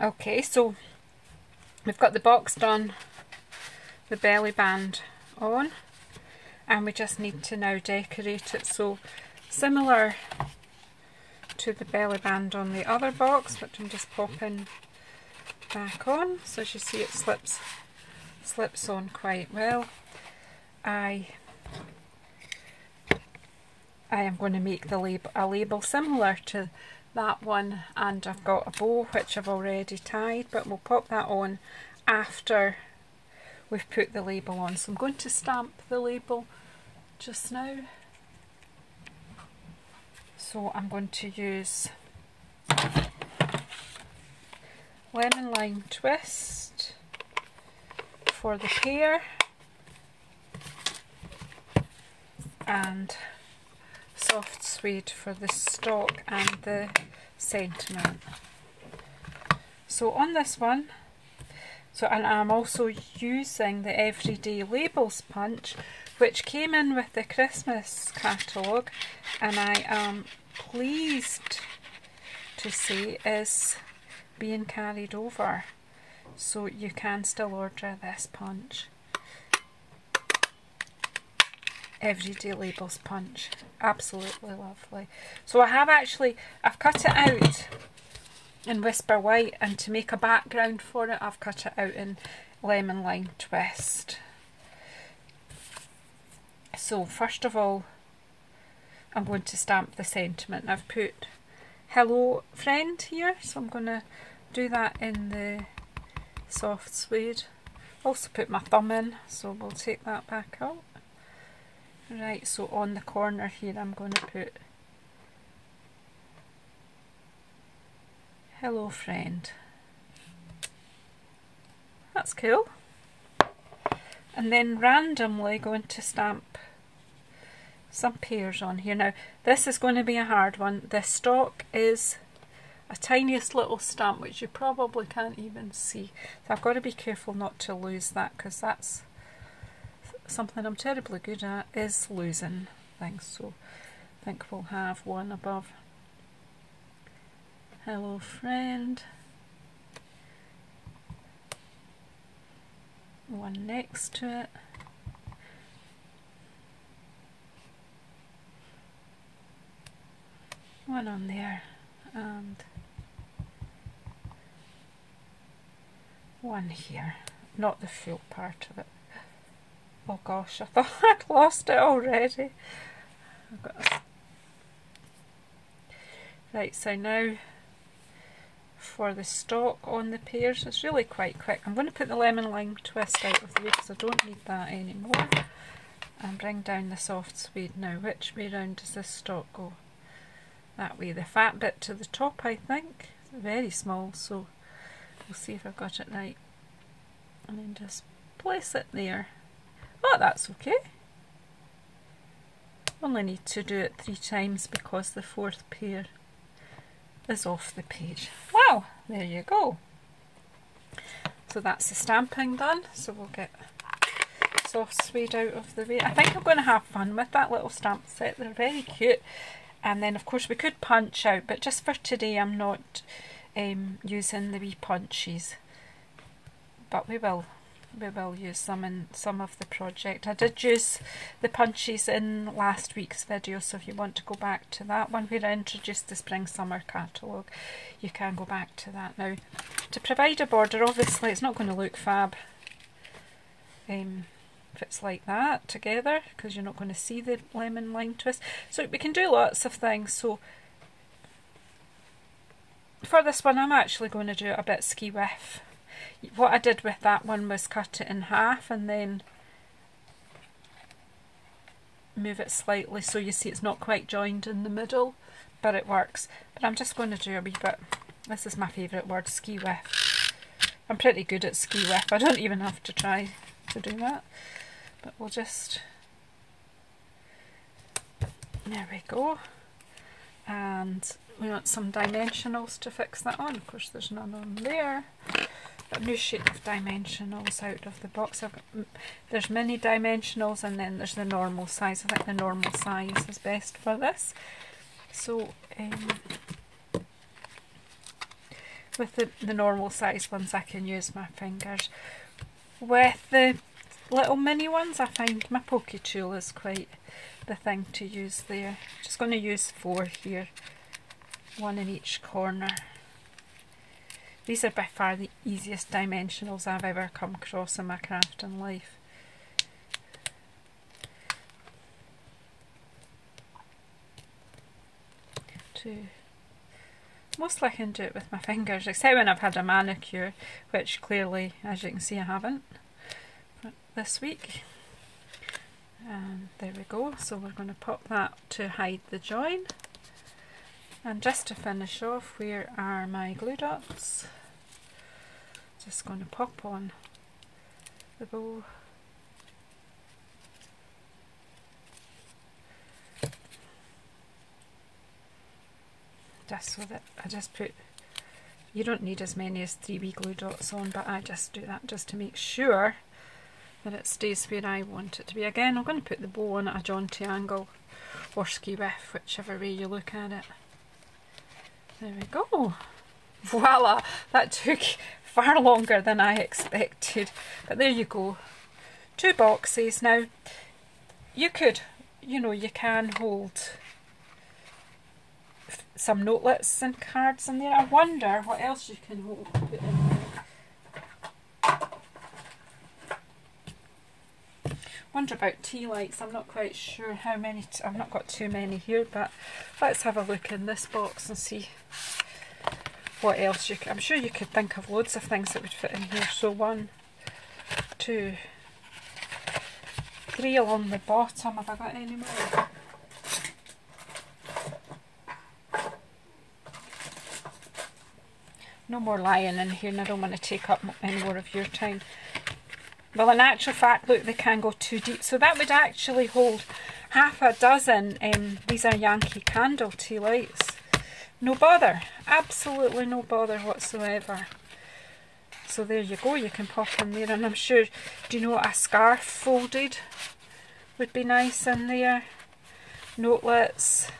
Okay, so we've got the box done, the belly band on, and we just need to now decorate it. So similar to the belly band on the other box, which I'm just popping back on. So as you see it slips slips on quite well. I I am going to make the label a label similar to that one and I've got a bow which I've already tied but we'll pop that on after we've put the label on. So I'm going to stamp the label just now. So I'm going to use lemon lime twist for the pear and soft suede for the stalk and the sentiment. So on this one, so and I'm also using the Everyday Labels punch which came in with the Christmas catalogue and I am pleased to say is being carried over so you can still order this punch. Everyday Labels punch. Absolutely lovely. So I have actually, I've cut it out in Whisper White and to make a background for it I've cut it out in Lemon Lime Twist. So first of all I'm going to stamp the sentiment. I've put hello friend here so I'm going to do that in the soft suede. Also put my thumb in so we'll take that back out. Right, so on the corner here I'm going to put Hello friend. That's cool. And then randomly going to stamp some pears on here. Now this is going to be a hard one. The stock is a tiniest little stamp which you probably can't even see. So I've got to be careful not to lose that because that's something I'm terribly good at is losing things. So I think we'll have one above. Hello friend. One next to it. One on there and one here, not the full part of it. Oh gosh, I thought I'd lost it already. Right, so now for the stalk on the pears, it's really quite quick. I'm going to put the lemon lime twist out of the way because I don't need that anymore. And bring down the soft suede now. Which way round does this stalk go? That way. The fat bit to the top I think. Very small so We'll see if I've got it right. And then just place it there. Oh, that's okay. Only need to do it three times because the fourth pear is off the page. Wow, there you go. So that's the stamping done. So we'll get soft suede out of the way. I think I'm going to have fun with that little stamp set. They're very cute. And then of course we could punch out, but just for today I'm not um, using the wee punches but we will we will use some in some of the project. I did use the punches in last week's video so if you want to go back to that one where I introduced the spring summer catalogue you can go back to that now. To provide a border obviously it's not going to look fab um, if it's like that together because you're not going to see the lemon lime twist so we can do lots of things so for this one I'm actually going to do a bit ski with. What I did with that one was cut it in half and then move it slightly so you see it's not quite joined in the middle but it works. But I'm just going to do a wee bit, this is my favourite word, ski with. I'm pretty good at ski with, I don't even have to try to do that. But we'll just, there we go. And we want some dimensionals to fix that on. Of course there's none on there. A new sheet of dimensionals out of the box. Got, there's mini dimensionals and then there's the normal size. I think the normal size is best for this. So um, with the, the normal size ones I can use my fingers. With the little mini ones I find my pokey tool is quite the thing to use there. Just going to use four here, one in each corner. These are by far the easiest dimensionals I've ever come across in my crafting life. Two. Mostly I can do it with my fingers, except when I've had a manicure, which clearly, as you can see, I haven't this week. And there we go, so we're going to pop that to hide the join. And just to finish off, where are my glue dots? Just going to pop on the bow. Just so that I just put, you don't need as many as three wee glue dots on, but I just do that just to make sure that it stays where I want it to be. Again, I'm going to put the bow on at a jaunty angle or ski whiff, whichever way you look at it. There we go. Voila! That took far longer than I expected. But there you go. Two boxes. Now, you could, you know, you can hold some notelets and cards in there. I wonder what else you can hold, put in there. wonder about tea lights. I'm not quite sure how many, I've not got too many here, but let's have a look in this box and see what else you can, I'm sure you could think of loads of things that would fit in here. So one, two, three along the bottom. Have I got any more? No more lying in here and I don't want to take up any more of your time. Well, in actual fact, look, they can go too deep. So that would actually hold half a dozen. Um, these are Yankee Candle tea lights. No bother. Absolutely no bother whatsoever. So there you go. You can pop in there. And I'm sure, do you know a scarf folded would be nice in there? Notelets.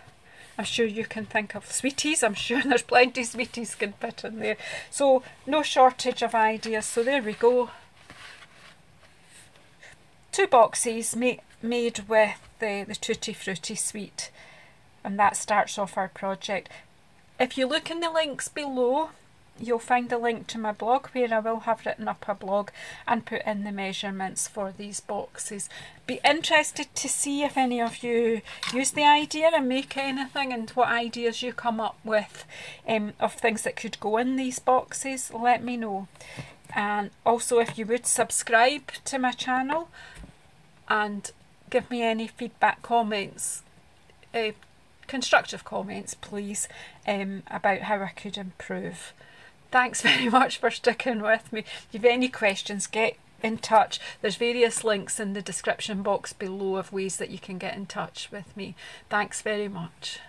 I'm sure you can think of sweeties. I'm sure there's plenty of sweeties can fit in there. So no shortage of ideas. So there we go two boxes made, made with the, the Tutti Frutti suite and that starts off our project. If you look in the links below you'll find the link to my blog where I will have written up a blog and put in the measurements for these boxes. Be interested to see if any of you use the idea and make anything and what ideas you come up with um, of things that could go in these boxes. Let me know. And also if you would subscribe to my channel and give me any feedback, comments, uh, constructive comments, please, um, about how I could improve. Thanks very much for sticking with me. If you have any questions, get in touch. There's various links in the description box below of ways that you can get in touch with me. Thanks very much.